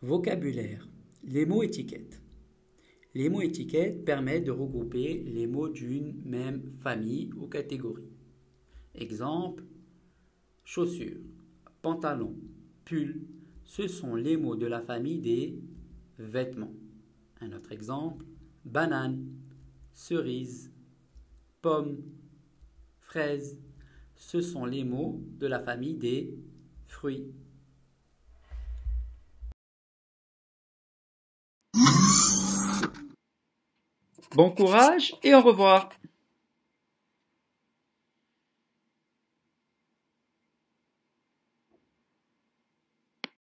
Vocabulaire. Les mots étiquettes. Les mots étiquettes permettent de regrouper les mots d'une même famille ou catégorie. Exemple chaussures, pantalon, pull, ce sont les mots de la famille des vêtements. Un autre exemple banane, cerise, pomme, fraise, ce sont les mots de la famille des fruits. Bon courage et au revoir.